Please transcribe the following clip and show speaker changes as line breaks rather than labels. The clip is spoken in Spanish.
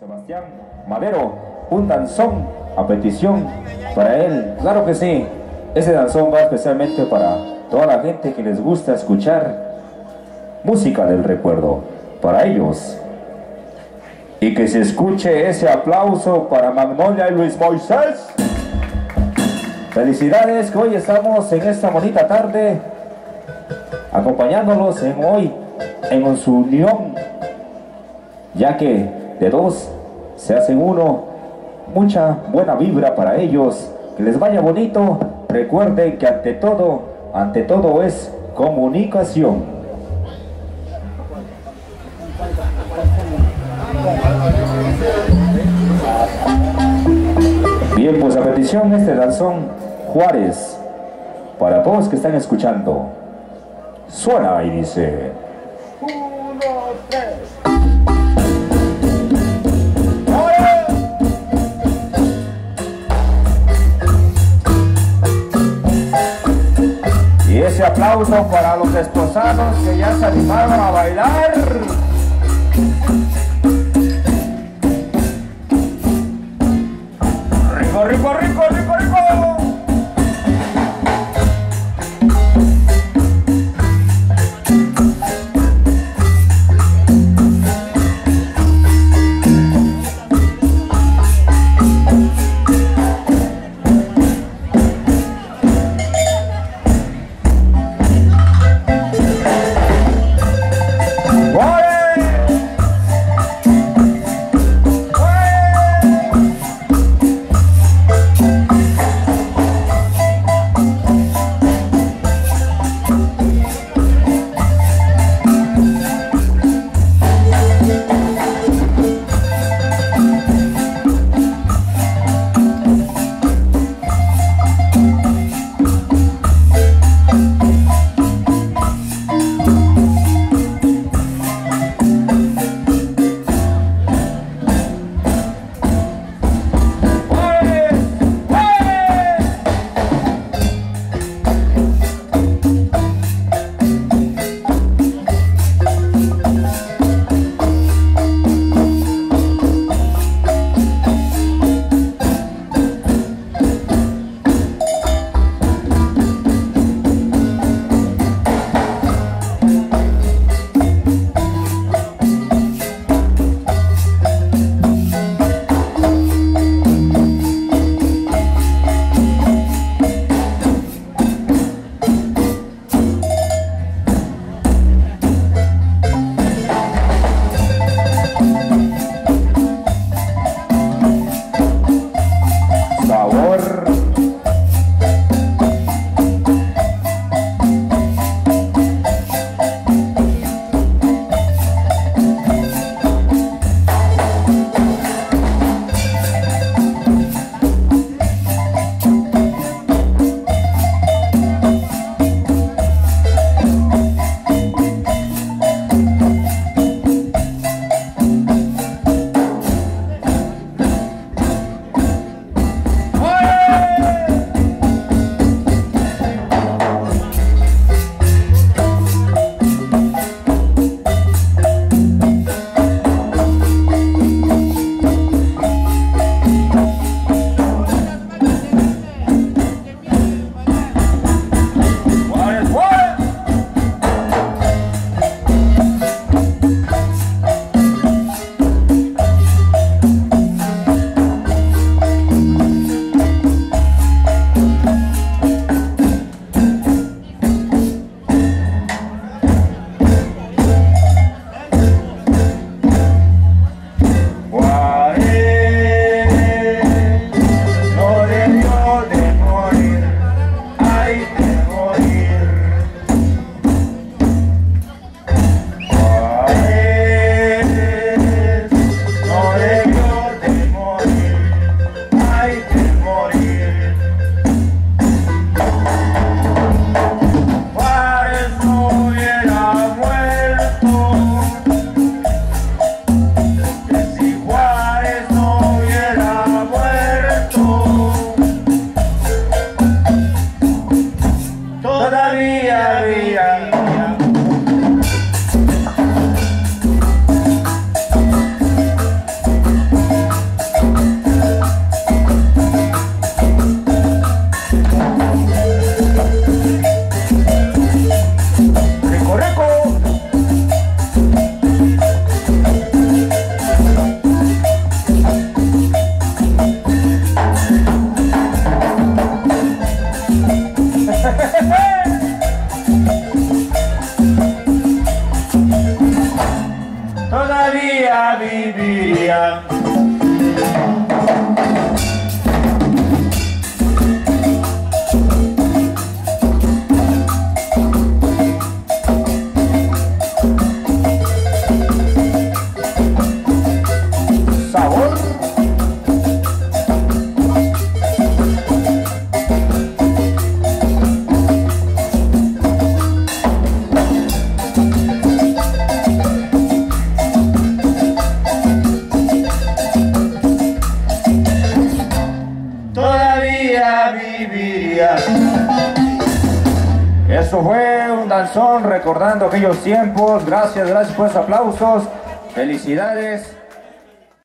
Sebastián Madero, un danzón a petición para él. Claro que sí, ese danzón va especialmente para toda la gente que les gusta escuchar música del recuerdo. Para ellos. Y que se escuche ese aplauso para Magnolia y Luis Moisés. Felicidades que hoy estamos en esta bonita tarde acompañándolos en hoy en su unión, ya que de dos se hacen uno, mucha buena vibra para ellos, que les vaya bonito, recuerden que ante todo, ante todo es comunicación. Bien, pues a petición este danzón Juárez, para todos que están escuchando, suena y dice...
Uno, tres.
Ese aplauso para los esposados que ya se animaron a bailar. Rico, rico, rico, rico.
A bibiria.
Eso fue un danzón recordando aquellos tiempos. Gracias, gracias por los aplausos. Felicidades.